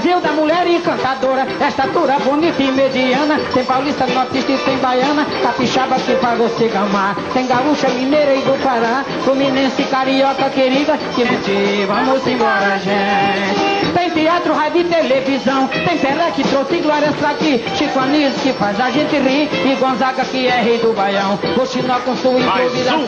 Brasil da mulher encantadora, estatura bonita e mediana. Tem paulista, nortista e tem baiana, capixaba que pagou você gamar. Tem gaúcha, mineira e do Pará, fluminense, carioca querida, que gente, vamos embora, gente. Tem teatro, rádio e televisão, tem Pelé que trouxe Glória aqui, Chico Anísio que faz a gente rir, e Gonzaga que é rei do baião. O Chinó com sua Mais um